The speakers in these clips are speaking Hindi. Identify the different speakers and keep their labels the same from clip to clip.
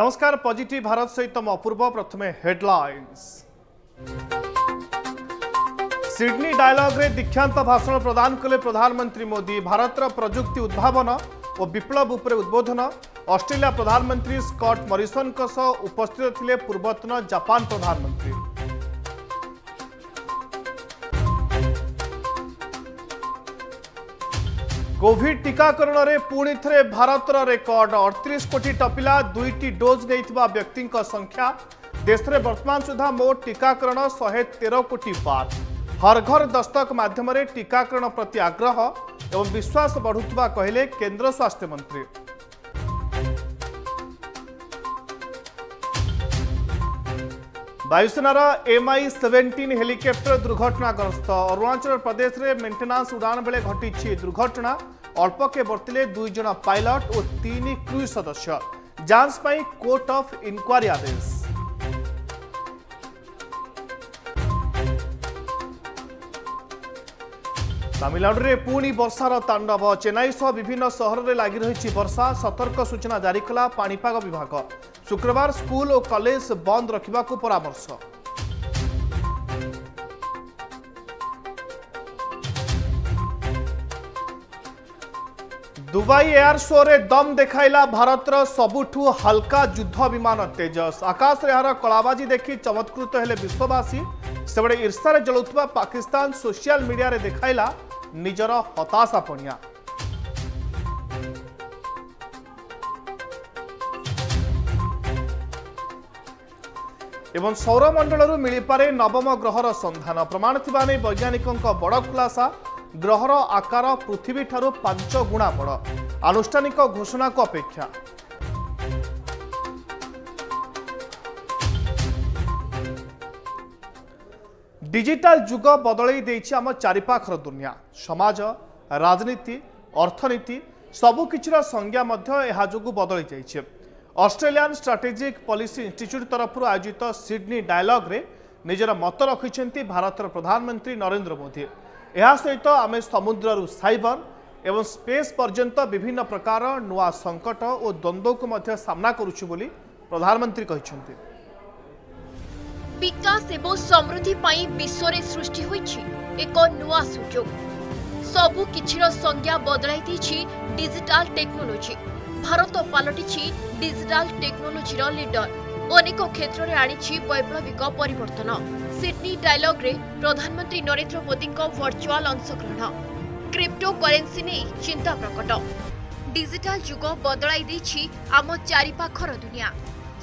Speaker 1: ନମସ୍କାର ପଜିଟିଭ ଭାରତ ସହିତ ମୁଁ ଅପୂର୍ବ ପ୍ରଥମେ ହେଡଲାଇନ୍ସ ସିଡନୀ ଡାୟଲଗ୍ରେ ଦୀକ୍ଷାନ୍ତ ଭାଷଣ ପ୍ରଦାନ କଲେ ପ୍ରଧାନମନ୍ତ୍ରୀ ମୋଦି ଭାରତର ପ୍ରଯୁକ୍ତି ଉଦ୍ଭାବନ ଓ ବିପ୍ଳବ ଉପରେ ଉଦ୍ବୋଧନ ଅଷ୍ଟ୍ରେଲିଆ ପ୍ରଧାନମନ୍ତ୍ରୀ ସ୍କଟ୍ ମରିସନଙ୍କ ସହ ଉପସ୍ଥିତ ଥିଲେ ପୂର୍ବତନ ଜାପାନ ପ୍ରଧାନମନ୍ତ୍ରୀ କୋଭିଡ ଟିକାକରଣରେ ପୁଣି ଥରେ ଭାରତର ରେକର୍ଡ ଅଠତିରିଶ କୋଟି ଟପିଲା ଦୁଇଟି ଡୋଜ୍ ନେଇଥିବା ବ୍ୟକ୍ତିଙ୍କ ସଂଖ୍ୟା ଦେଶରେ ବର୍ତ୍ତମାନ ସୁଦ୍ଧା ମୋଟ ଟିକାକରଣ ଶହେ ତେର କୋଟି ପାର ହର ଘର ଦସ୍ତକ ମାଧ୍ୟମରେ ଟିକାକରଣ ପ୍ରତି ଆଗ୍ରହ ଏବଂ ବିଶ୍ୱାସ ବଢ଼ୁଥିବା କହିଲେ କେନ୍ଦ୍ର ସ୍ୱାସ୍ଥ୍ୟମନ୍ତ୍ରୀ ବାୟୁସେନାର ଏମ୍ଆଇ ସେଭେଣ୍ଟିନ୍ ହେଲିକପ୍ଟର ଦୁର୍ଘଟଣାଗ୍ରସ୍ତ। ଅରୁଣାଚଳ ପ୍ରଦେଶରେ ମେଣ୍ଟେନାନ୍ସ ଉଡ଼ାଣ ବେଳେ ଘଟିଛି ଦୁର୍ଘଟଣା। ଅଳ୍ପକେ ବର୍ତ୍ତିଲେ ଦୁଇ ଜଣ ପାଇଲଟ ଓ ତିନି କ୍ରୁଜ୍ ସଦସ୍ୟ। ଯାଞ୍ଚ ପାଇଁ କୋର୍ଟ ଅଫ୍ ଇନକ୍ୱାରି ଆଦେଶ। ତାମିଲନାଡୁରେ ପୁଣି ବର୍ଷାର ତାଣ୍ଡବ। ଚେନ୍ନାଇ ସହ ବିଭିନ୍ନ ସହରରେ ଲାଗି ରହିଛି ବର୍ଷା। ସତର୍କ ସୂଚନା ଜାରି କଲା ପାଣିପାଗ ବିଭାଗ। ଶୁକ୍ରବାର ସ୍କୁଲ ଓ କଲେଜ ବନ୍ଦ ରଖିବାକୁ ପରାମର୍ଶ ଦୁବାଇ ଏୟାର ଶୋରେ ଦମ୍ ଦେଖାଇଲା ଭାରତର ସବୁଠୁ ହାଲକା ଯୁଦ୍ଧ ବିମାନ ତେଜସ୍। ଆକାଶରେ ଏହାର କଳାବାଜି ଦେଖି ଚମତ୍କୃତ ହେଲେ ବିଶ୍ୱବାସୀ। ସେବେଳେ ଈର୍ଷାରେ ଜଳୁଥିବା ପାକିସ୍ତାନ ସୋସିଆଲ ମିଡିଆରେ ଦେଖାଇଲା ନିଜର ହତାଶା ପଣିଆ। ଏବଂ ସୌରମଣ୍ଡଳରୁ ମିଳିପାରେ ନବମ ଗ୍ରହର ସନ୍ଧାନ। ପ୍ରମାଣ ଥିବା ନେଇ ବୈଜ୍ଞାନିକଙ୍କ ବଡ଼ ଖୁଲାସା ଗ୍ରହର ଆକାର ପୃଥିବୀଠାରୁ ପାଞ୍ଚ ଗୁଣା ବଡ଼। ଆନୁଷ୍ଠାନିକ ଘୋଷଣାକୁ ଅପେକ୍ଷା। ଡିଜିଟାଲ ଯୁଗ ବଦଳେଇ ଦେଇଛି ଆମ ଚାରିପାଖର ଦୁନିଆ। ସମାଜ ରାଜନୀତି ଅର୍ଥନୀତି ସବୁକିଛିର ସଂଜ୍ଞା ମଧ୍ୟ ଏହା ଯୋଗୁଁ ବଦଳି ଯାଇଛି। ଅଷ୍ଟ୍ରେଲିଆନ୍ ଷ୍ଟ୍ରାଟେଜିକ୍ ପଲିସି ଇନଷ୍ଟିଚ୍ୟୁଟ୍ ତରଫରୁ ଆୟୋଜିତ ସିଡନୀ ଡାୟଲଗ୍ରେ ନିଜର ମତ ରଖିଛନ୍ତି ଭାରତର ପ୍ରଧାନମନ୍ତ୍ରୀ ନରେନ୍ଦ୍ର ମୋଦି। ଏହା ସହିତ ଆମେ ସମୁଦ୍ରରୁ ସାଇବର ଏବଂ ସ୍ପେସ୍ ପର୍ଯ୍ୟନ୍ତ ବିଭିନ୍ନ ପ୍ରକାର ନୂଆ ସଙ୍କଟ ଓ ଦ୍ୱନ୍ଦ୍ୱକୁ ମଧ୍ୟ ସାମ୍ନା କରୁଛୁ ବୋଲି ପ୍ରଧାନମନ୍ତ୍ରୀ କହିଛନ୍ତି।
Speaker 2: ବିକାଶ ଏବଂ ସମୃଦ୍ଧି ପାଇଁ ବିଶ୍ୱରେ ସୃଷ୍ଟି ହୋଇଛି ଏକ ନୂଆ ସୁଯୋଗ। ସବୁ କିଛିର ସଂଜ୍ଞା ବଦଳାଇ ଦେଇଛି ଡିଜିଟାଲ ଟେକ୍ନୋଲୋଜି। ଭାରତ ପାଲଟିଛି ଡିଜିଟାଲ ଟେକ୍ନୋଲୋଜିର ଲିଡର ଅନେକ କ୍ଷେତ୍ରରେ ଆଣିଛି ବୈପ୍ଳବିକ ପରିବର୍ତ୍ତନ। ସିଡନୀ ଡାୟଲଗ୍ରେ ପ୍ରଧାନମନ୍ତ୍ରୀ ନରେନ୍ଦ୍ର ମୋଦିଙ୍କ ଭର୍ଚୁଆଲ ଅଂଶଗ୍ରହଣ। କ୍ରିପ୍ଟୋ କରେନ୍ସି ନେଇ ଚିନ୍ତା ପ୍ରକଟ। ଡିଜିଟାଲ ଯୁଗ ବଦଳାଇ ଦେଇଛି ଆମ ଚାରିପାଖର ଦୁନିଆ।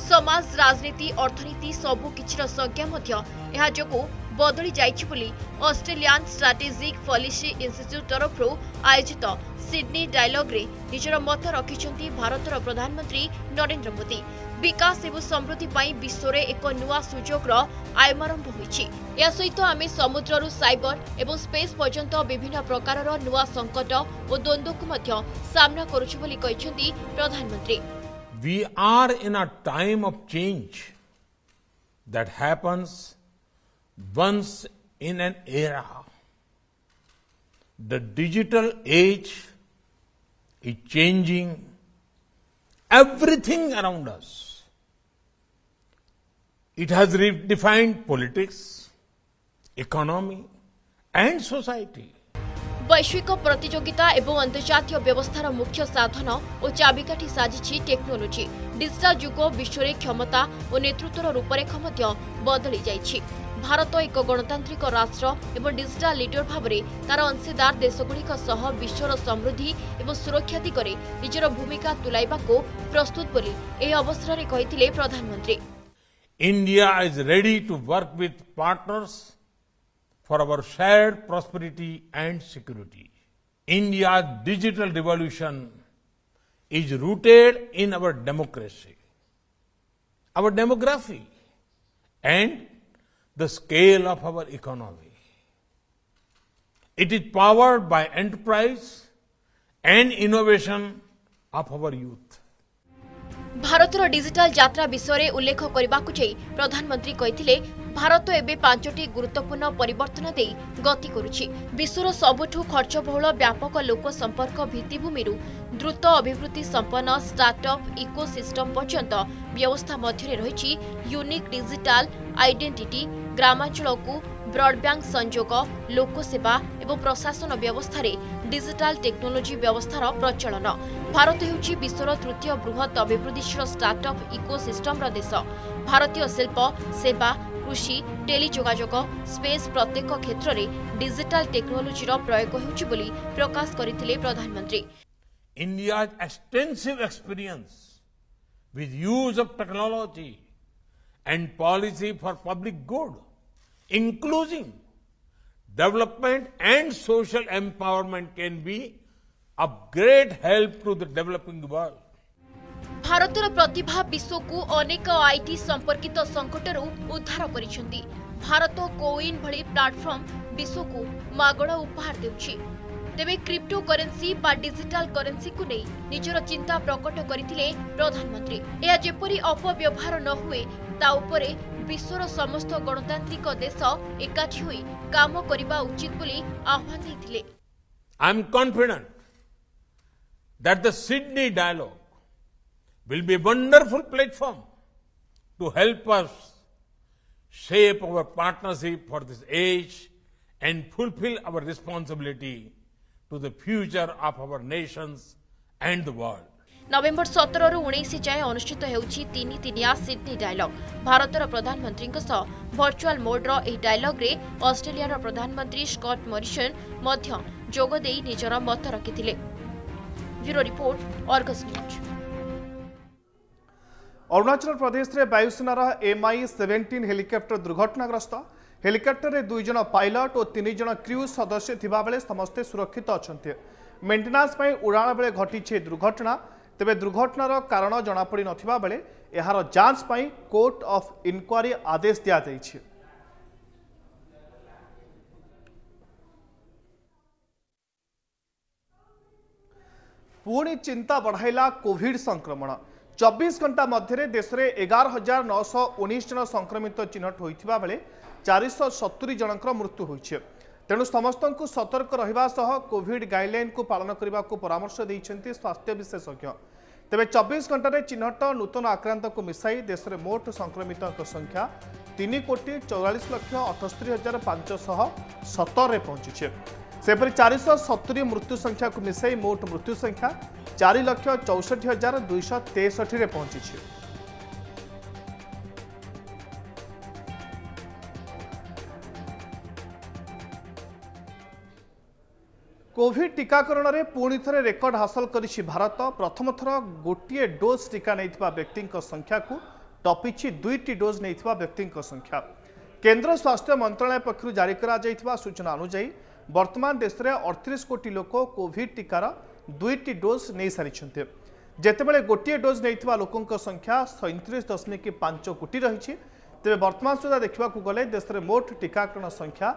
Speaker 2: ସମାଜ ରାଜନୀତି ଅର୍ଥନୀତି ସବୁ କିଛିର ସଂଜ୍ଞା ମଧ୍ୟ। ଏହା ଯୋଗୁଁ ବଦଳି ଯାଇଛି ବୋଲି ଅଷ୍ଟ୍ରେଲିଆନ୍ ଷ୍ଟ୍ରାଟେଜିକ୍ ପଲିସି ଇନଷ୍ଟିଚ୍ୟୁଟ୍ ତରଫରୁ ଆୟୋଜିତ ସିଡନୀ ଡାୟଲଗ୍ରେ ନିଜର ମତ ରଖିଛନ୍ତି ଭାରତର ପ୍ରଧାନମନ୍ତ୍ରୀ ନରେନ୍ଦ୍ର ମୋଦି। ବିକାଶ ଏବଂ ସମୃଦ୍ଧି ପାଇଁ ବିଶ୍ୱରେ ଏକ ନୂଆ ସୁଯୋଗର ଆୟମାରମ୍ଭ ହୋଇଛି। ଏହା ସହିତ ଆମେ ସମୁଦ୍ରରୁ ସାଇବର ଏବଂ ସ୍ପେସ୍ ପର୍ଯ୍ୟନ୍ତ ବିଭିନ୍ନ ପ୍ରକାରର ନୂଆ ସଙ୍କଟ ଓ ଦ୍ୱନ୍ଦ୍ୱକୁ ମଧ୍ୟ ସାମ୍ନା କରୁଛୁ ବୋଲି କହିଛନ୍ତି ପ୍ରଧାନମନ୍ତ୍ରୀ।
Speaker 3: We are in a time of change that happens once in an era. The digital age is changing everything around us. It has redefined politics, economy, and society.
Speaker 2: ବୈଶ୍ୱିକ ପ୍ରତିଯୋଗିତା ଏବଂ ଅନ୍ତର୍ଜାତୀୟ ବ୍ୟବସ୍ଥାର ମୁଖ୍ୟ ସାଧନ ଓ ଚାବିକାଠି ସାଜିଛି ଟେକ୍ନୋଲୋଜି ଡିଜିଟାଲ ଯୁଗ ବିଶ୍ୱରେ କ୍ଷମତା ଓ ନେତୃତ୍ୱର ରୂପରେଖ ମଧ୍ୟ ବଦଳି ଯାଇଛି ଭାରତ ଏକ ଗଣତାନ୍ତ୍ରିକ ରାଷ୍ଟ୍ର ଏବଂ ଡିଜିଟାଲ ଲିଡର ଭାବରେ ତାର ଅଂଶୀଦାର ଦେଶଗୁଡ଼ିକ ସହ ବିଶ୍ୱର ସମୃଦ୍ଧି ଏବଂ ସୁରକ୍ଷା ଦିଗରେ ନିଜର ଭୂମିକା ତୁଲାଇବାକୁ ପ୍ରସ୍ତୁତ ବୋଲି ଏହି ଅବସରରେ କହିଥିଲେ ପ୍ରଧାନମନ୍ତ୍ରୀ
Speaker 3: India is ready to work with partners for our shared prosperity and security. India's digital revolution is rooted in our democracy, our demography, and the scale of our economy. It is powered by enterprise and innovation of our youth.
Speaker 2: ଭାରତର ଡିଜିଟାଲ ଯାତ୍ରା ବିଷୟରେ ଉଲ୍ଲେଖ କରିବାକୁ ଯାଇ ପ୍ରଧାନମନ୍ତ୍ରୀ କହିଥିଲେ ଭାରତ ଏବେ ପାଞ୍ଚଟି ଗୁରୁତ୍ୱପୂର୍ଣ୍ଣ ପରିବର୍ତ୍ତନ ଦେଇ ଗତି କରୁଛି ବିଶ୍ୱର ସବୁଠୁ ଖର୍ଚ୍ଚବହୁଳ ବ୍ୟାପକ ଲୋକ ସମ୍ପର୍କ ଭିତ୍ତିଭୂମିରୁ ଦ୍ରୁତ ଅଭିବୃଦ୍ଧି ସମ୍ପନ୍ନ ଷ୍ଟାର୍ଟଅପ୍ ଇକୋସିଷ୍ଟମ ପର୍ଯ୍ୟନ୍ତ ବ୍ୟବସ୍ଥା ମଧ୍ୟରେ ରହିଛି ୟୁନିକ୍ ଡିଜିଟାଲ ଆଇଡେଣ୍ଟିଟି ଗ୍ରାମାଞ୍ଚଳକୁ ବ୍ରଡବ୍ୟାଣ୍ଡ ସଂଯୋଗ ଲୋକସେବା ଏବଂ ପ୍ରଶାସନ ବ୍ୟବସ୍ଥାରେ ଡିଜିଟାଲ ଟେକ୍ନୋଲୋଜି ବ୍ୟବସ୍ଥାର ପ୍ରଚଳନ। ଭାରତ ହେଉଛି ବିଶ୍ୱର ତୃତୀୟ ବୃହତ୍ ଅଭିବୃଦ୍ଧିଶୀଳ ଷ୍ଟାର୍ଟଅପ୍ ଇକୋସିଷ୍ଟମର ଦେଶ। ଭାରତୀୟ ଶିଳ୍ପ ସେବା କୃଷି ଟେଲିଯୋଗାଯୋଗ ସ୍ପେସ୍ ପ୍ରତ୍ୟେକ କ୍ଷେତ୍ରରେ ଡିଜିଟାଲ ଟେକ୍ନୋଲୋଜିର ପ୍ରୟୋଗ ହେଉଛି ବୋଲି ପ୍ରକାଶ କରିଥିଲେ ପ୍ରଧାନମନ୍ତ୍ରୀ।
Speaker 3: India's extensive experience with use of technology and policy for public good, including development and social empowerment can be of great help to the developing world.
Speaker 2: ଭାରତର ପ୍ରତିଭା ବିଶ୍ୱକୁ ଅନେକ ଆଇଟି ସମ୍ପର୍କିତ ସଙ୍କଟରୁ ଉଦ୍ଧାର କରିଛନ୍ତି ଭାରତ କୋୱିନ୍ ଭଳି ପ୍ଲାଟଫର୍ମ ବିଶ୍ୱକୁ ମାଗଣା ଉପହାର ଦେଉଛି ତେବେ କ୍ରିପ୍ଟୋ କରେନ୍ସି ବା ଡିଜିଟାଲ କରେନ୍ସିକୁ ନେଇ ନିଜର ଚିନ୍ତା ପ୍ରକଟ କରିଥିଲେ ପ୍ରଧାନମନ୍ତ୍ରୀ। ଏହା ଯେପରି ଅପବ୍ୟବହାର ନ ହୁଏ ତା ଉପରେ ବିଶ୍ୱର ସମସ୍ତ ଗଣତାନ୍ତ୍ରିକ ଦେଶ ଏକାଠି ହୋଇ କାମ କରିବା ଉଚିତ ବୋଲି ଆହ୍ୱାନ ଦେଇଥିଲେ
Speaker 3: I'm confident that the Sydney dialogue will be a wonderful platform to help us shape our partnership for this age and fulfill our responsibility to the future of our nations and the world.
Speaker 2: November ସତରରୁ ଉଣେଇଶ ଯାଏଁ ଅନୁଷ୍ଠିତ ହେଉଛି ତିନି ଦିନିଆ ସିଡ୍ନି ଡାୟଲଗ ଭାରତର ପ୍ରଧାନମନ୍ତ୍ରୀଙ୍କ ସହ ଭର୍ଚୁଆଲ ମୋଡ୍ର ଏହି ଡାୟଲଗରେ ଅଷ୍ଟ୍ରେଲିଆର ପ୍ରଧାନମନ୍ତ୍ରୀ ସ୍କଟ୍ ମରିସନ୍ ମଧ୍ୟ ଯୋଗ ଦେଇ ନିଜର ମତ ରଖିଥିଲେ। Bureau report Argus News.
Speaker 1: Arunachal ପ୍ରଦେଶରେ ବାୟୁସେନାର ଏମ୍ଆଇ ସେଭେଣ୍ଟିନ୍ ହେଲିକପ୍ଟର ଦୁର୍ଘଟଣାଗ୍ରସ୍ତ। ହେଲିକପ୍ଟରରେ ଦୁଇ ଜଣ ପାଇଲଟ ଓ ତିନି ଜଣ କ୍ରିଉ ସଦସ୍ୟ ଥିବାବେଳେ ସମସ୍ତେ ସୁରକ୍ଷିତ ଅଛନ୍ତି। ମେଣ୍ଟେନାନ୍ସ ପାଇଁ ଉଡ଼ାଣ ବେଳେ ଘଟିଛି ଏହି ଦୁର୍ଘଟଣା। ତେବେ ଦୁର୍ଘଟଣାର କାରଣ ଜଣାପଡ଼ି ନଥିବା ବେଳେ ଏହାର ଯାଞ୍ଚ ପାଇଁ କୋର୍ଟ ଅଫ୍ ଇନକ୍ୱାରି ଆଦେଶ ଦିଆଯାଇଛି। ପୁଣି ଚିନ୍ତା ବଢ଼ାଇଲା କୋଭିଡ୍ ସଂକ୍ରମଣ। ଚବିଶ ଘଣ୍ଟା ମଧ୍ୟରେ ଦେଶରେ ଏଗାର ହଜାର ନଅଶହ ଉଣେଇଶ ଜଣ ସଂକ୍ରମିତ ଚିହ୍ନଟ ହୋଇଥିବା ବେଳେ ଚାରିଶହ ସତୁରି ଜଣଙ୍କର ମୃତ୍ୟୁ ହୋଇଛି। ତେଣୁ ସମସ୍ତଙ୍କୁ ସତର୍କ ରହିବା ସହ କୋଭିଡ୍ ଗାଇଡଲାଇନ୍କୁ ପାଳନ କରିବାକୁ ପରାମର୍ଶ ଦେଇଛନ୍ତି ସ୍ୱାସ୍ଥ୍ୟ ବିଶେଷଜ୍ଞ। ତେବେ ଚବିଶ ଘଣ୍ଟାରେ ଚିହ୍ନଟ ନୂତନ ଆକ୍ରାନ୍ତଙ୍କୁ ମିଶାଇ ଦେଶରେ ମୋଟ ସଂକ୍ରମିତଙ୍କ ସଂଖ୍ୟା ତିନି କୋଟି ଚଉରାଳିଶ ଲକ୍ଷ ଅଠସ୍ତରୀ ହଜାର ପାଞ୍ଚଶହ ସତରରେ ପହଞ୍ଚିଛି। ସେପରି ଚାରିଶହ ସତୁରି ମୃତ୍ୟୁ ସଂଖ୍ୟାକୁ ମିଶାଇ ମୋଟ ମୃତ୍ୟୁ ସଂଖ୍ୟା ଚାରି ଲକ୍ଷ ଚଉଷଠି ହଜାର ଦୁଇଶହ ତେଷଠିରେ ପହଞ୍ଚିଛି। କୋଭିଡ୍ ଟିକାକରଣରେ ପୁଣି ଥରେ ରେକର୍ଡ ହାସଲ କରିଛି ଭାରତ। ପ୍ରଥମ ଥର ଗୋଟିଏ ଡୋଜ୍ ଟିକା ନେଇଥିବା ବ୍ୟକ୍ତିଙ୍କ ସଂଖ୍ୟାକୁ ଟପିଛି ଦୁଇଟି ଡୋଜ୍ ନେଇଥିବା ବ୍ୟକ୍ତିଙ୍କ ସଂଖ୍ୟା। କେନ୍ଦ୍ର ସ୍ୱାସ୍ଥ୍ୟ ମନ୍ତ୍ରଣାଳୟ ପକ୍ଷରୁ ଜାରି କରାଯାଇଥିବା ସୂଚନା ଅନୁଯାୟୀ ବର୍ତ୍ତମାନ ଦେଶରେ ଅଠତିରିଶ କୋଟି ଲୋକ କୋଭିଡ୍ ଟିକାର ଦୁଇଟି ଡୋଜ୍ ନେଇସାରିଛନ୍ତି। ଯେତେବେଳେ ଗୋଟିଏ ଡୋଜ୍ ନେଇଥିବା ଲୋକଙ୍କ ସଂଖ୍ୟା ସଇଁତିରିଶ ଦଶମିକ ପାଞ୍ଚ କୋଟି ରହିଛି ତେବେ ବର୍ତ୍ତମାନ ସୁଦ୍ଧା ଦେଖିବାକୁ ଗଲେ ଦେଶରେ ମୋଟ ଟିକାକରଣ ସଂଖ୍ୟା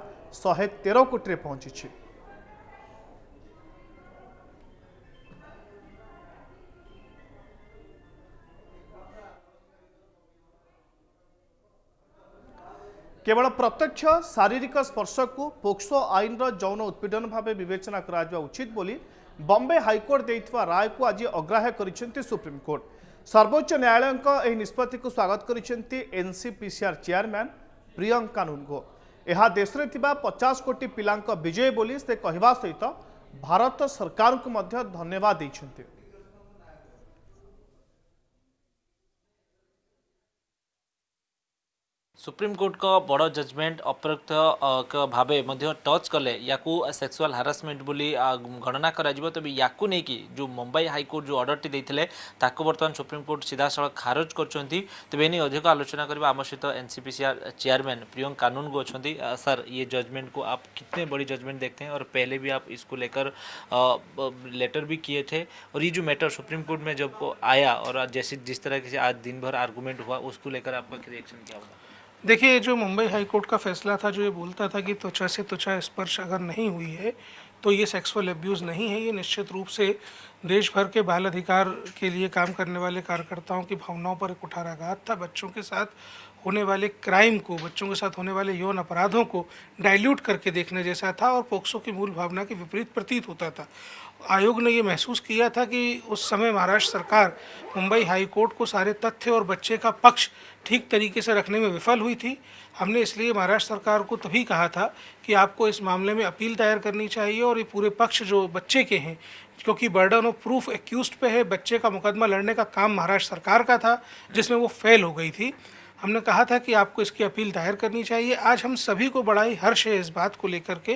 Speaker 1: ଶହେ ତେର କୋଟିରେ ପହଞ୍ଚିଛି। କେବଳ ପ୍ରତ୍ୟକ୍ଷ ଶାରୀରିକ ସ୍ପର୍ଶକୁ ପୋକ୍ସୋ ଆଇନର ଯୌନ ଉତ୍ପୀଡ଼ନ ଭାବେ ବିବେଚନା କରାଯିବା ଉଚିତ ବୋଲି ବମ୍ବେ ହାଇକୋର୍ଟ ଦେଇଥିବା ରାୟକୁ ଆଜି ଅଗ୍ରାହ୍ୟ କରିଛନ୍ତି ସୁପ୍ରିମକୋର୍ଟ ସର୍ବୋଚ୍ଚ ନ୍ୟାୟାଳୟଙ୍କ ଏହି ନିଷ୍ପତ୍ତିକୁ ସ୍ୱାଗତ କରିଛନ୍ତି ଏନ୍ସିପିସିଆର୍ ଚେୟାରମ୍ୟାନ୍ ପ୍ରିୟଙ୍କା ନୁନଗୋ ଏହା ଦେଶରେ ଥିବା ପଚାଶ କୋଟି ପିଲାଙ୍କ ବିଜୟ ବୋଲି ସେ କହିବା ସହିତ ଭାରତ ସରକାରଙ୍କୁ ମଧ୍ୟ ଧନ୍ୟବାଦ ଦେଇଛନ୍ତି
Speaker 4: ସୁପ୍ରିମକୋର୍ଟଙ୍କ ବଡ଼ ଜଜମେଣ୍ଟ ଅପରୋକ୍ତ ଅ, ଭାବେ ମଧ୍ୟ ଟଚ୍ କଲେ ୟାକୁ ସେକ୍ସୁଆଲ ହାରାସମେଣ୍ଟ ବୋଲି ଆ, ଗଣନା କରାଯିବ ତେବେ ୟାକୁ ନେଇକି ଯେଉଁ ମୁମ୍ବାଇ ହାଇକୋର୍ଟ ଯେଉଁ ଅର୍ଡ଼ରଟି ଦେଇଥିଲେ ତାକୁ ବର୍ତ୍ତମାନ ସୁପ୍ରିମକୋର୍ଟ ସିଧାସଳଖ ଖାରଜ କରୁଛନ୍ତି ତେବେ ଏନେଇ ଅଧିକ ଆଲୋଚନା କରିବା ଆମ ସହିତ एनसीपीसीआर चेयरमैन प्रियंक कानून को अच्छी सर ये जजमेंट को आप कितने बड़ी जजमेंट देखते हैं और पहले भी आप इसको लेकर अ, ब- लेटर भी किए थे और ये जो मैटर सुप्रीम कोर्ट में जब आया और जैसे जिस तरह से आज दिन भर आर्गूमेंट हुआ उसको लेकर आपका रिएक्शन क्या हुआ
Speaker 5: देखिए जो मुंबई हाई कोर्ट का फैसला था, जो ये बोलता था कि त्वचा से त्वचा स्पर्श अगर नहीं हुई है तो ये सेक्सुअल एब्यूज़ नहीं है। ये निश्चित रूप से देश भर के बाल अधिकार के लिए काम करने वाले कार्यकर्ताओं की भावनाओं पर एक उठाराघात था। बच्चों के साथ होने वाले क्राइम को, बच्चों के साथ होने वाले यौन अपराधों को डाइल्यूट करके देखने जैसा था और पोक्सो की मूल भावना के विपरीत प्रतीत होता था। आयोग ने ये महसूस किया था कि उस समय महाराष्ट्र सरकार मुंबई हाई कोर्ट को सारे तथ्य और बच्चे का पक्ष ठीक तरीके से रखने में विफल हुई थी। हमने इसलिए महाराष्ट्र सरकार को तभी कहा था कि आपको इस मामले में अपील दायर करनी चाहिए और ये पूरे पक्ष जो बच्चे के हैं, क्योंकि बर्डन ऑफ़ प्रूफ एक्यूज पे है, बच्चे का मुकदमा लड़ने का काम महाराष्ट्र सरकार का था, जिसमें वो फेल हो गई थी। हमने कहा था कि आपको इसकी अपील दायर करनी चाहिए। आज हम सभी को बड़ा ही हर्ष है इस बात को लेकर के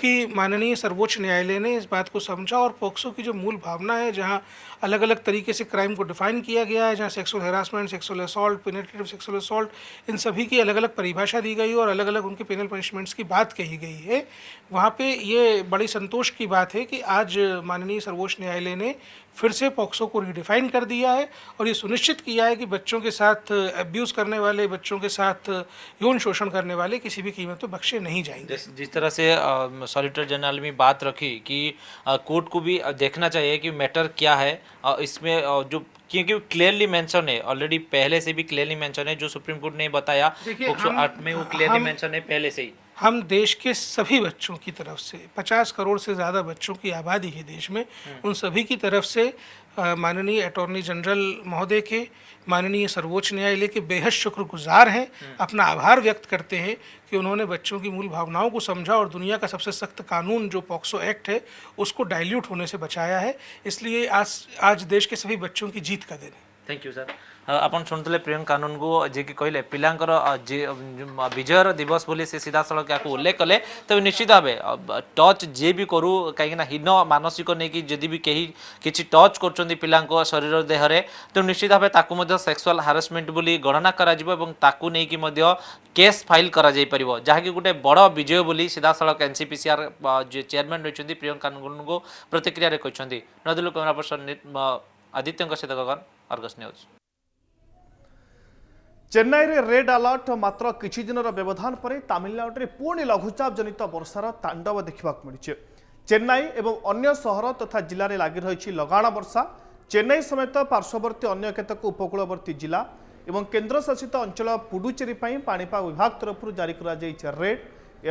Speaker 5: कि माननीय सर्वोच्च न्यायालय ने इस बात को समझा और पोक्सो की जो मूल भावना है, जहाँ अलग अलग तरीके से क्राइम को डिफाइन किया गया है, जहाँ sexual harassment sexual assault penetrative sexual assault इन सभी की अलग अलग परिभाषा दी गई और अलग अलग उनके पेनल पनिशमेंट्स की बात कही गई है। वहाँ पर ये बड़ी संतोष की बात है कि आज माननीय सर्वोच्च न्यायालय ने फिर से पॉक्सो को रिडिफाइन कर दिया है और ये सुनिश्चित किया है कि बच्चों के साथ अब्यूज़ करने वाले बच्चों के साथ यौन शोषण करने वाले किसी भी कीमत पर बख्शे नहीं जाएँगे।
Speaker 4: जिस तरह से सॉलिटर जनरल में बात रखी कि कोर्ट को भी देखना चाहिए कि मैटर क्या है अ, इसमें जो क्योंकि क्लियरली मेंशन है ऑलरेडी पहले से भी क्लियरली मेंशन है जो सुप्रीम कोर्ट ने बताया आठ में वो क्लियरली मेंशन है पहले से ही।
Speaker 5: हम देश के सभी बच्चों की तरफ़ से 50 करोड़ से ज़्यादा बच्चों की आबादी है देश में उन सभी की तरफ़ से माननीय अटॉर्नी जनरल महोदय के, माननीय सर्वोच्च न्यायालय के बेहद शुक्रगुजार हैं, अपना आभार व्यक्त करते हैं कि उन्होंने बच्चों की मूल भावनाओं को समझा और दुनिया का सबसे सख्त कानून जो पॉक्सो एक्ट है, उसको डाइल्यूट होने से बचाया है। इसलिए आज आज देश के सभी बच्चों की जीत का दिन है।
Speaker 4: थैंक यू सर ଆପଣ ଶୁଣୁଥିଲେ ପ୍ରିୟଙ୍କ କାନୁନକୁ ଯିଏକି କହିଲେ ପିଲାଙ୍କର ଅ, ଯେ- ଅ, ବିଜୟର ଦିବସ ବୋଲି ସେ ସିଧାସଳଖ ଏହାକୁ ଉଲ୍ଲେଖ କଲେ ତେବେ ନିଶ୍ଚିତ ଭାବେ ଟଚ୍ ଯିଏ ବି କରୁ କାହିଁକିନା ହୀନ ମାନସିକ ନେଇକି ଯଦି ବି କେହି କିଛି ଟଚ୍ କରୁଛନ୍ତି ପିଲାଙ୍କ ଶରୀର ଦେହରେ ତେଣୁ ନିଶ୍ଚିତ ଭାବେ ତାକୁ ମଧ୍ୟ ସେକ୍ସୁଆଲ ହାରାସମେଣ୍ଟ ବୋଲି ଗଣନା କରାଯିବ ଏବଂ ତାକୁ ନେଇକି ମଧ୍ୟ କେସ୍ ଫାଇଲ୍ କରାଯାଇପାରିବ ଯାହାକି ଗୋଟେ ବଡ଼ ବିଜୟ ବୋଲି ସିଧାସଳଖ N C P C R ଯିଏ ଚେୟାରମ୍ୟାନ୍ ରହିଛନ୍ତି ପ୍ରିୟଙ୍କ କାନୁନକୁ ପ୍ରତିକ୍ରିୟାରେ କହିଛନ୍ତି ନୂଆଦିଲ୍ଲୀ କ୍ୟାମେରା ପର୍ସନ ଆଦିତ୍ୟଙ୍କ ସହିତ ଗଗନ ଅର୍ଗସ୍ ନ୍ୟୁଜ୍
Speaker 1: ଚେନ୍ନାଇରେ ରେଡ୍ ଆଲର୍ଟ ମାତ୍ର କିଛି ଦିନର ବ୍ୟବଧାନ ପରେ ତାମିଲନାଡୁରେ ପୁଣି ଲଘୁଚାପ ଜନିତ ବର୍ଷାର ତାଣ୍ଡବ ଦେଖିବାକୁ ମିଳିଛି। ଚେନ୍ନାଇ ଏବଂ ଅନ୍ୟ ସହର ତଥା ଜିଲ୍ଲାରେ ଲାଗି ରହିଛି ଲଗାଣ ବର୍ଷା। ଚେନ୍ନାଇ ସମେତ ପାର୍ଶ୍ୱବର୍ତ୍ତୀ ଅନ୍ୟ କେତେକ ଉପକୂଳବର୍ତ୍ତୀ ଜିଲ୍ଲା ଏବଂ କେନ୍ଦ୍ରଶାସିତ ଅଞ୍ଚଳ ପୁଡୁଚେରୀ ପାଇଁ ପାଣିପାଗ ବିଭାଗ ତରଫରୁ ଜାରି କରାଯାଇଛି ରେଡ୍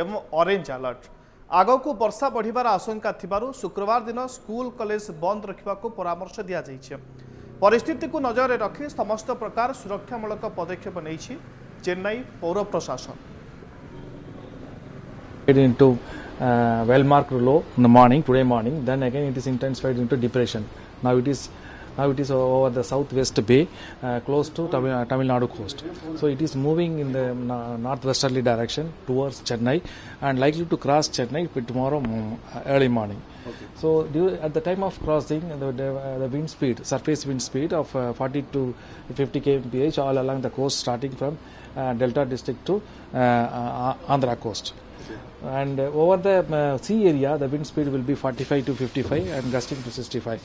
Speaker 1: ଏବଂ ଅରେଞ୍ଜ ଆଲର୍ଟ ଆଗକୁ ବର୍ଷା ବଢ଼ିବାର ଆଶଙ୍କା ଥିବାରୁ ଶୁକ୍ରବାର ଦିନ ସ୍କୁଲ କଲେଜ ବନ୍ଦ ରଖିବାକୁ ପରାମର୍ଶ ଦିଆଯାଇଛି। ପରିସ୍ଥିତିକୁ ନଜରରେ ରଖି ସମସ୍ତ ପ୍ରକାର ସୁରକ୍ଷାମୂଳକ ପଦକ୍ଷେପ ନେଇଛି ଚେନ୍ନାଇ ପୌର ପ୍ରଶାସନ
Speaker 6: it into uh, well marked low in the morning today morning then again it is intensified into depression now it is now it is over the southwest bay uh, close to Tamil, uh, Tamil Nadu coast. So it is moving in the no- northwesterly direction towards Chennai and likely to cross Chennai by tomorrow mo- early morning. So due, at the time of crossing the, the, uh, the wind speed surface wind speed of uh, 40 to 50 kmph all along the coast starting from uh, Delta district to uh, uh, Andhra coast and uh, over the uh, sea area the wind speed will be 45 to 55 and gusting to 65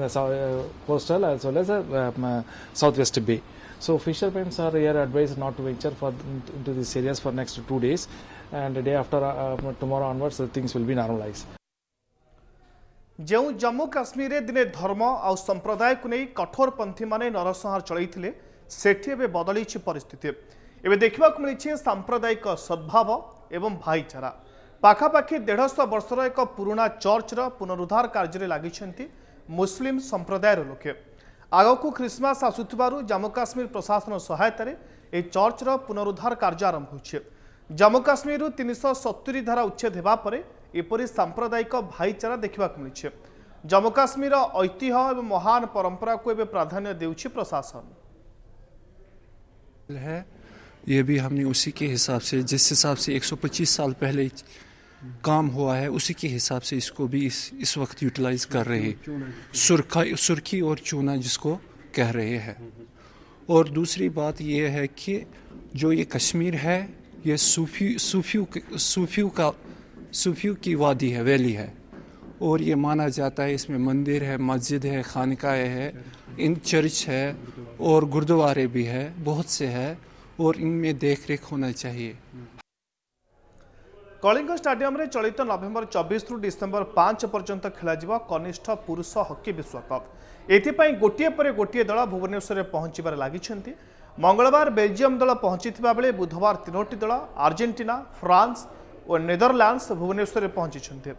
Speaker 6: uh, so, uh, coastal as well as uh, um, uh, southwest bay so fishermen are here advised not to venture for into these areas for next two days and the day after uh, uh, tomorrow onwards the things will be normalized
Speaker 1: ଯେଉଁ ଜମ୍ମୁ କାଶ୍ମୀରରେ ଦିନେ ଧର୍ମ ଆଉ ସମ୍ପ୍ରଦାୟକୁ ନେଇ କଠୋରପନ୍ଥୀମାନେ ନରସଂହାର ଚଳାଇଥିଲେ ସେଠି ଏବେ ବଦଳିଛି ପରିସ୍ଥିତି ଏବେ ଦେଖିବାକୁ ମିଳିଛି ସାମ୍ପ୍ରଦାୟିକ ସଦ୍ଭାବ ଏବଂ ଭାଇଚାରା। ପାଖାପାଖି ଦେଢ଼ଶହ ବର୍ଷର ଏକ ପୁରୁଣା ଚର୍ଚ୍ଚର ପୁନରୁଦ୍ଧାର କାର୍ଯ୍ୟରେ ଲାଗିଛନ୍ତି ମୁସଲିମ ସମ୍ପ୍ରଦାୟର ଲୋକେ। ଆଗକୁ ଖ୍ରୀଷ୍ଟମାସ ଆସୁଥିବାରୁ ଜାମ୍ମୁ କାଶ୍ମୀର ପ୍ରଶାସନ ସହାୟତାରେ ଏହି ଚର୍ଚ୍ଚର ପୁନରୁଦ୍ଧାର କାର୍ଯ୍ୟ ଆରମ୍ଭ ହୋଇଛି। ଜାମ୍ମୁ କାଶ୍ମୀରରୁ ତିନିଶହ ସତୁରି ଧାରା ଉଚ୍ଛେଦ ହେବା ପରେ ଏପରି ସାମ୍ପ୍ରଦାୟିକ ଭାଇଚାରା ଦେଖିବାକୁ ମିଳିଛି। ଜାମ୍ମୁ କାଶ୍ମୀରର ଐତିହ୍ୟ ଏବଂ ମହାନ ପରମ୍ପରାକୁ ଏବେ ପ୍ରାଧାନ୍ୟ ଦେଉଛି ପ୍ରଶାସନ।
Speaker 7: ये भी हमने उसी के हिसाब से, जिस हिसाब से 125 साल पहले काम हुआ है, उसी के हिसाब से इसको भी इस इस वक्त यूटिलाइज कर रहे हैं। सुरखा, सुर्खी और चूना जिसको कह रहे हैं। और दूसरी बात यह है कि जो ये कश्मीर है, ये सूफी, सूफियों सूफियों का, सूफियों की वादी है, वैली है। और ये माना जाता है इसमें मंदिर है, मस्जिद है खानकाएँ है, इन चर्च है और गुरुद्वारे भी है, बहुत से है। और इनमें देख रेख होना चाहिए।
Speaker 1: कलिंग स्टाडियम चलित नवेम्बर चौबीस रु डिसेम्बर पाँच पर्यंत खेल कनिष्ठ पुरुष हकी विश्वकप। एपाई गोटे पर गोटे दल भुवनेश्वर पहुंचबार लगी मंगलवार बेलजिम दल पहुँचा बेले बुधवार तीनोटी दल आर्जेटिना फ्रांस और नेदरलैंडस भुवनेश्वर पहुँची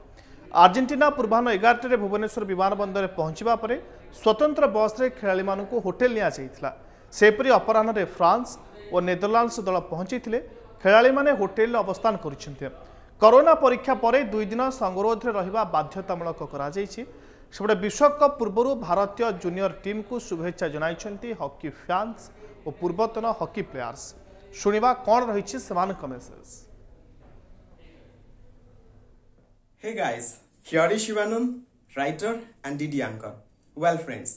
Speaker 1: आर्जेटिना पूर्वाह एगारटे भुवनेश्वर विमान बंदर पहुंचापर स्वतंत्र बस्रे खेला होटेल निपरी सेपरी अपराह फ्रांस ଓ ନେଦରଲ୍ୟାଣ୍ଡସ ଦଳ ପହଞ୍ଚିଥିଲେ ଖେଳାଳିମାନେ ହୋଟେଲରେ ଅବସ୍ଥାନ କରିଛନ୍ତି। କରୋନା ପରୀକ୍ଷା ପରେ ଦୁଇ ଦିନ ସଙ୍ଗରୋଧରେ ରହିବା ବାଧ୍ୟତାମୂଳକ କରାଯାଇଛି। ସେପଟେ ବିଶ୍ୱକପ୍ ପୂର୍ବରୁ ଭାରତୀୟ ଜୁନିୟର ଟିମ୍କୁ ଶୁଭେଚ୍ଛା ଜଣାଇଛନ୍ତି ହକି ଫ୍ୟାନ୍ସ ଓ ପୂର୍ବତନ ହକି ପ୍ଲେୟାର୍ସ। ଶୁଣିବା କ'ଣ ରହିଛି ସେମାନଙ୍କ message
Speaker 8: Hey guys, here is Shivanand, writer and DD anchor. Well friends,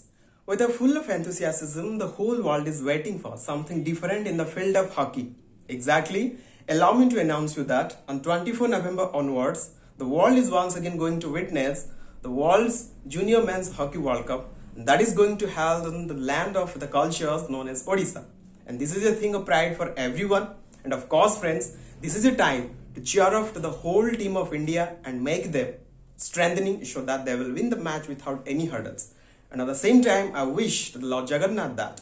Speaker 8: with a full of enthusiasm, the whole world is waiting for something different in the field of hockey. Exactly, allow me to announce you that on 24 November onwards, the world is once again going to witness the world's Junior Men's Hockey World Cup that is going to held in the land of the cultures known as Odisha. And this is a thing of pride for everyone. And of course, friends, this is a time to cheer up to the whole team of India and make them strengthening so that they will win the match without any hurdles. And at the same time, I wish to the Lord Jagannath that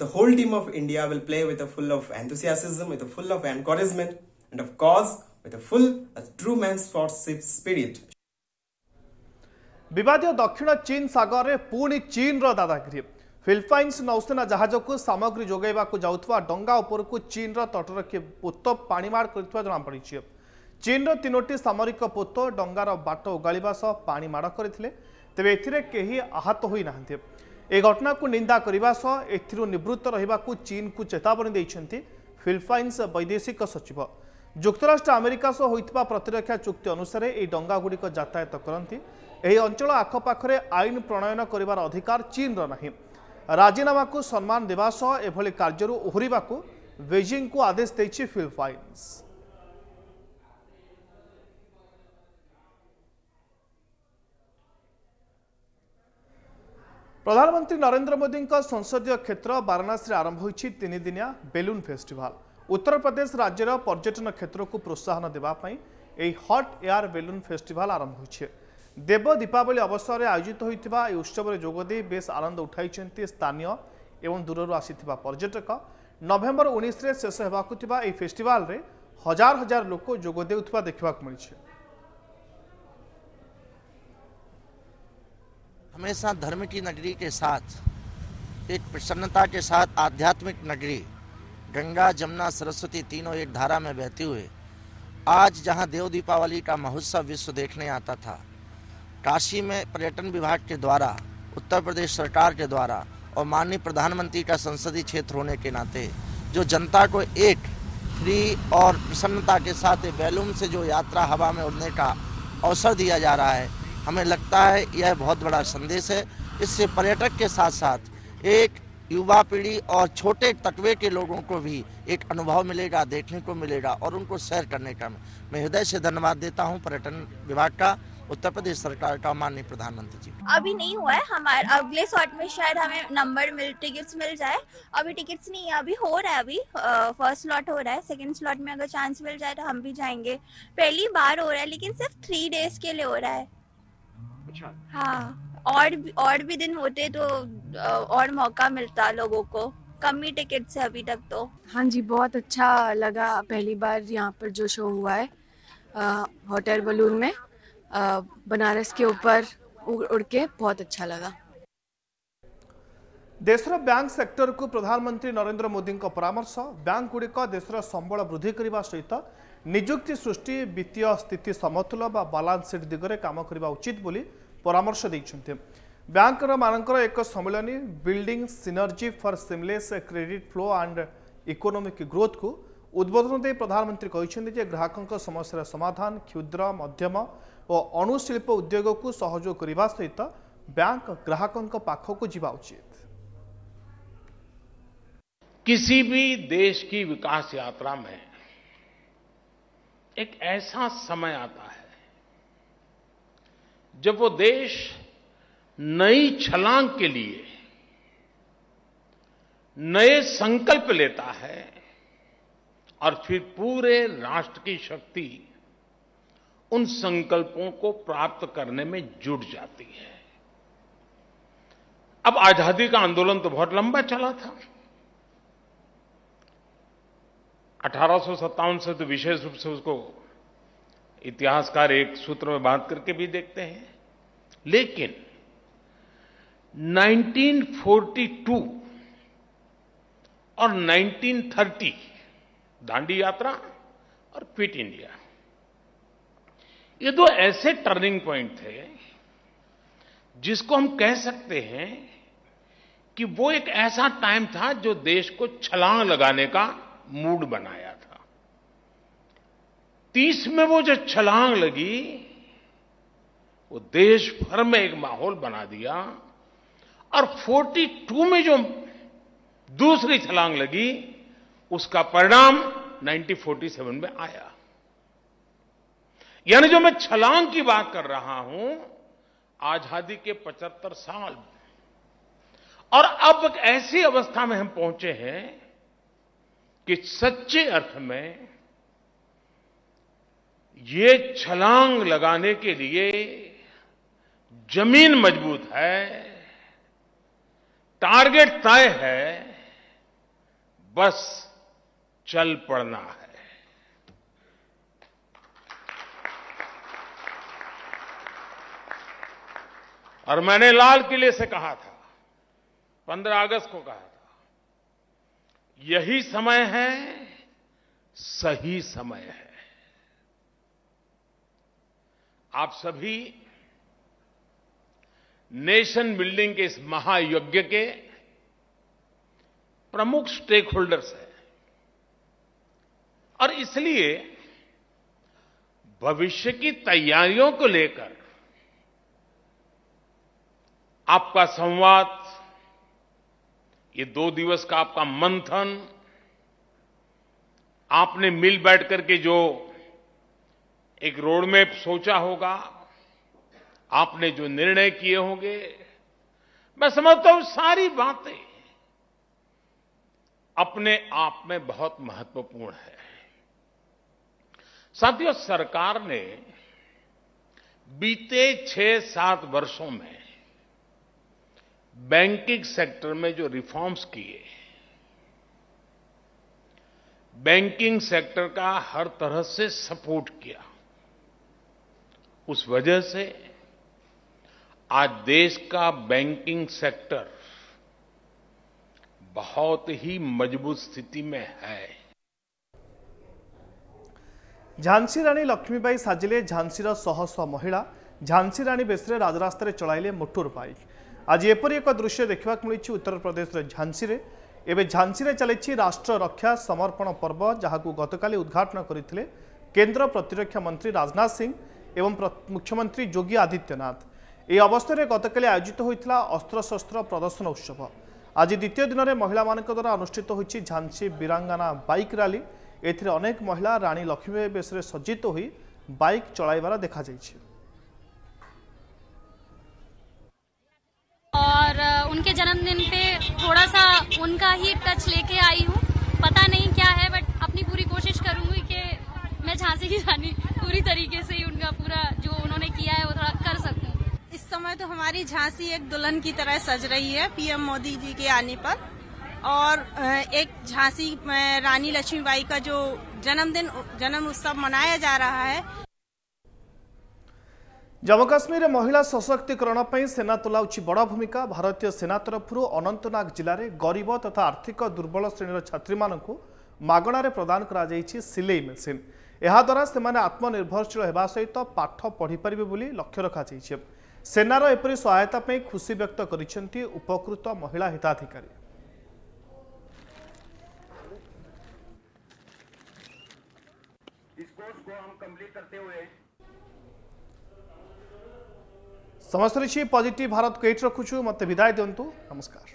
Speaker 8: the whole team of India will play with a full of enthusiasm, with a full of encouragement, and of course, with a full, a true man's sportsmanship spirit
Speaker 1: ବିବାଦୀୟ ଦକ୍ଷିଣ ଚୀନ ସାଗରରେ ପୁଣି ଚୀନର ଦାଦାଗିରି ଫିଲିପାଇନ୍ସ ନୌସେନା ଜାହାଜକୁ ସାମଗ୍ରୀ ଯୋଗାଇବାକୁ ଯାଉଥିବା ଡଙ୍ଗା ଉପରକୁ ଚୀନର ତଟରକ୍ଷୀ ପୋତ ପାଣିମାଡ଼ କରିଥିବା ଜଣାପଡ଼ିଛି ଚୀନର ତିନୋଟି ସାମରିକ ପୋତ ଡଙ୍ଗାର ବାଟ ଓଗାଳିବା ସହ ପାଣି ମାଡ଼ କରିଥିଲେ ତେବେ ଏଥିରେ କେହି ଆହତ ହୋଇନାହାନ୍ତି। ଏ ଘଟଣାକୁ ନିନ୍ଦା କରିବା ସହ ଏଥିରୁ ନିବୃତ୍ତ ରହିବାକୁ ଚୀନକୁ ଚେତାବନୀ ଦେଇଛନ୍ତି ଫିଲିପାଇନ୍ସ ବୈଦେଶିକ ସଚିବ। ଯୁକ୍ତରାଷ୍ଟ୍ର ଆମେରିକା ସହ ହୋଇଥିବା ପ୍ରତିରକ୍ଷା ଚୁକ୍ତି ଅନୁସାରେ ଏହି ଡଙ୍ଗାଗୁଡ଼ିକ ଯାତାୟାତ କରନ୍ତି। ଏହି ଅଞ୍ଚଳ ଆଖପାଖରେ ଆଇନ ପ୍ରଣୟନ କରିବାର ଅଧିକାର ଚୀନର ନାହିଁ। ରାଜିନାମାକୁ ସମ୍ମାନ ଦେବା ସହ ଏଭଳି କାର୍ଯ୍ୟରୁ ଓହରିବାକୁ ବେଜିଂକୁ ଆଦେଶ ଦେଇଛି ଫିଲିପାଇନ୍ସ। ପ୍ରଧାନମନ୍ତ୍ରୀ ନରେନ୍ଦ୍ର ମୋଦିଙ୍କ ସଂସଦୀୟ କ୍ଷେତ୍ର ବାରାଣାସୀରେ ଆରମ୍ଭ ହୋଇଛି ତିନିଦିନିଆ ବେଲୁନ୍ ଫେଷ୍ଟିଭାଲ ଉତ୍ତରପ୍ରଦେଶ ରାଜ୍ୟର ପର୍ଯ୍ୟଟନ କ୍ଷେତ୍ରକୁ ପ୍ରୋତ୍ସାହନ ଦେବା ପାଇଁ ଏହି ହଟ୍ ଏୟାର ବେଲୁନ୍ ଫେଷ୍ଟିଭାଲ ଆରମ୍ଭ ହୋଇଛି। ଦେବ ଦୀପାବଳି ଅବସରରେ ଆୟୋଜିତ ହୋଇଥିବା ଏହି ଉତ୍ସବରେ ଯୋଗଦେଇ ବେଶ୍ ଆନନ୍ଦ ଉଠାଇଛନ୍ତି ସ୍ଥାନୀୟ ଏବଂ ଦୂରରୁ ଆସିଥିବା ପର୍ଯ୍ୟଟକ। ନଭେମ୍ବର ଉଣେଇଶରେ ଶେଷ ହେବାକୁ ଥିବା ଏହି ଫେଷ୍ଟିଭାଲରେ ହଜାର ହଜାର ଲୋକ ଯୋଗ ଦେଉଥିବା ଦେଖିବାକୁ ମିଳିଛି।
Speaker 9: हमेशा धर्म की नगरी के साथ, एक प्रसन्नता के साथ आध्यात्मिक नगरी, गंगा, जमुना, सरस्वती तीनों एक धारा में बहते हुए आज जहाँ देव दीपावली का महोत्सव विश्व देखने आता था, काशी में पर्यटन विभाग के द्वारा, उत्तर प्रदेश सरकार के द्वारा और माननीय प्रधानमंत्री का संसदीय क्षेत्र होने के नाते, जो जनता को एक फ्री और प्रसन्नता के साथ बैलून से जो यात्रा हवा में उड़ने का अवसर दिया जा रहा है हमें लगता है यह बहुत बड़ा संदेश है। इससे पर्यटक के साथ साथ एक युवा पीढ़ी और छोटे तकवे के लोगों को भी एक अनुभव मिलेगा, देखने को मिलेगा और उनको सैर करने का मैं हृदय से धन्यवाद देता हूँ पर्यटन विभाग का, उत्तर प्रदेश सरकार का, माननीय प्रधानमंत्री जी।
Speaker 10: अभी नहीं हुआ है, हमारे अगले स्लॉट में शायद हमें नंबर मिल टिकट्स मिल जाए। अभी टिकट्स नहीं है, अभी हो रहा है अभी फ़र्स्ट स्लॉट हो रहा है। सेकंड स्लॉट में अगर चांस मिल जाए तो हम भी जाएँगे। पहली बार हो रहा है, लेकिन सिर्फ़ थ्री डेज़ के लिए हो रहा है। हाँ और भी और भी दिन होते तो अ, और मौका मिलता लोगों को कम ही टिकट से अभी तक तो
Speaker 11: हाँ जी बहुत अच्छा लगा पहली बार यहाँ पर जो शो हुआ है होटल बलून में अ, बनारस के ऊपर उड़ उड़ के बहुत अच्छा लगा
Speaker 1: ଦେଶର ବ୍ୟାଙ୍କ ସେକ୍ଟରକୁ ପ୍ରଧାନମନ୍ତ୍ରୀ ନରେନ୍ଦ୍ର ମୋଦିଙ୍କ ପରାମର୍ଶ ବ୍ୟାଙ୍କଗୁଡ଼ିକ ଦେଶର ସମ୍ବଳ ବୃଦ୍ଧି କରିବା ସହିତ ନିଯୁକ୍ତି ସୃଷ୍ଟି ବିତ୍ତୀୟ ସ୍ଥିତି ସମତୁଲ ବା ବାଲାନ୍ସ ସିଟ୍ ଦିଗରେ କାମ କରିବା ଉଚିତ ବୋଲି ପରାମର୍ଶ ଦେଇଛନ୍ତି ବ୍ୟାଙ୍କର ମାନଙ୍କର ଏକ ସମ୍ମିଳନୀ building synergy for seamless credit flow and economic ଗ୍ରୋଥକୁ ଉଦ୍ବୋଧନ ଦେଇ ପ୍ରଧାନମନ୍ତ୍ରୀ କହିଛନ୍ତି ଯେ ଗ୍ରାହକଙ୍କ ସମସ୍ୟାର ସମାଧାନ କ୍ଷୁଦ୍ର ମଧ୍ୟମ ଓ ଅଣୁଶିଳ୍ପ ଉଦ୍ୟୋଗକୁ ସହଯୋଗ କରିବା ସହିତ ବ୍ୟାଙ୍କ ଗ୍ରାହକଙ୍କ ପାଖକୁ ଯିବା ଉଚିତ
Speaker 3: किसी भी देश की विकास यात्रा में एक ऐसा समय आता है जब वो देश नई छलांग के लिए, नए संकल्प लेता है और फिर पूरे राष्ट्र की शक्ति उन संकल्पों को प्राप्त करने में जुट जाती है। अब आज़ादी का आंदोलन तो बहुत लंबा चला था। अठारह सौ सत्तावन से तो विशेष रूप से उसको इतिहासकार एक सूत्र में बात करके भी देखते हैं। लेकिन 1942 और 1930 दांडी यात्रा और क्विट इंडिया, ये दो ऐसे टर्निंग पॉइंट थे जिसको हम कह सकते हैं कि वो एक ऐसा टाइम था जो देश को छलांग लगाने का मूड बनाया तीस में वो जो छलांग लगी, वो देश भर में एक माहौल बना दिया और 42 में जो दूसरी छलांग लगी, उसका परिणाम 1947 में आया। यानी जो मैं छलांग की बात कर रहा हूँ, आज़ादी के 75 साल और अब ऐसी अवस्था में हम पहुँचे हैं कि सच्चे अर्थ में ये छलांग लगाने के लिए ज़मीन मज़बूत है, टारगेट तय है, बस चल पड़ना है। और मैंने लाल किले से कहा था, पंद्रह अगस्त को कहा था, यही समय है, सही समय है। आप सभी नेशन बिल्डिंग के इस महायज्ञ के प्रमुख स्टेक होल्डर्स हैं। और इसलिए भविष्य की तैयारियों को लेकर आपका संवाद, ये दो दिवस का आपका मंथन, आपने मिल बैठ करके जो एक रोड मैप सोचा होगा, आपने जो निर्णय किए होंगे, मैं समझता हूँ सारी बातें अपने आप में बहुत महत्वपूर्ण है। साथियों, सरकार ने बीते छह सात वर्षों में बैंकिंग सेक्टर में जो रिफॉर्म्स किए, बैंकिंग सेक्टर का हर तरह से सपोर्ट किया। उस वजह से आज देश का बैंकिंग सेक्टर बहुत ही मजबूत स्थिति में है
Speaker 1: ଝାନ୍ସୀ ରାଣୀ ଲକ୍ଷ୍ମୀବାଇ ସାଜିଲେ ଝାନ୍ସୀର ଶହ ଶହ ମହିଳା ଝାନ୍ସୀ ରାଣୀ ବେଶରେ ରାଜରାସ୍ତାରେ ଚଳାଇଲେ ମୋଟର ବାଇକ୍ ଆଜି ଏପରି ଏକ ଦୃଶ୍ୟ ଦେଖିବାକୁ ମିଳିଛି ଉତ୍ତରପ୍ରଦେଶର ଝାନ୍ସୀରେ ଏବେ ଝାନ୍ସୀରେ ଚାଲିଛି ରାଷ୍ଟ୍ର ରକ୍ଷା ସମର୍ପଣ ପର୍ବ ଯାହାକୁ ଗତକାଲି ଉଦ୍ଘାଟନ କରିଥିଲେ କେନ୍ଦ୍ର ପ୍ରତିରକ୍ଷା ମନ୍ତ୍ରୀ ରାଜନାଥ एवं मुख्यमंत्री योगी आदित्यनाथ এই অবস্থায় গতকাল আয়োজিত হয়েছিল অস্ত্রশস্ত্র প্রদর্শন উৎসব আজ দ্বিতীয় দিনের মহিলা দ্বারা অনুষ্ঠিত হয়েছে ঝাঁসি বীরাঙ্গানা বাইক রালি এতে অনেক মহিলা রাণী লক্ষ্মীবাই বেশে সজ্জিত হয়ে বাইক চলাইবার দেখা যাইছে
Speaker 12: और उनके जन्मदिन पे थोड़ा सा उनका ही टच लेके आई हूँ पता नहीं क्या है बट अपनी पूरी कोशिश करूँगी मैं झांसी की रानी पूरी तरीके से ही उनका पूरा जो उन्होंने किया है वो थोड़ा कर सकूँ।
Speaker 13: इस समय तो हमारी झांसी एक दुल्हन की तरह सज रही है पीएम मोदी जी के आने पर। और एक झांसी रानी लक्ष्मीबाई का जो जन्मदिन जन्म उत्सव मनाया जा रहा है।
Speaker 1: जम्मू काश्मीर महिला सशक्तिकरण सेना तुलाऊ बड़ भूमिका। भारतीय सेना तरफ़ अनंतनाग ज़िले में गरीब तथा आर्थिक दुर्बल श्रेणी छात्री ଛାତ୍ରୀମାନଙ୍କୁ ମାଗଣାରେ प्रदान करा सिलई मशीन ଏହାଦ୍ୱାରା ସେମାନେ ଆତ୍ମନିର୍ଭରଶୀଳ ହେବା ସହିତ ପାଠ ପଢ଼ିପାରିବେ ବୋଲି ଲକ୍ଷ୍ୟ ରଖାଯାଇଛି। ସେନାର ଏପରି ସହାୟତା ପାଇଁ ଖୁସି ବ୍ୟକ୍ତ କରିଛନ୍ତି ଉପକୃତ ମହିଳା ହିତାଧିକାରୀ। ସମସ୍ତେ ରହିଛି ପଜିଟିଭ ଭାରତ କେଇଟି ରଖୁଛୁ। ମୋତେ ବିଦାୟ ଦିଅନ୍ତୁ। ନମସ୍କାର।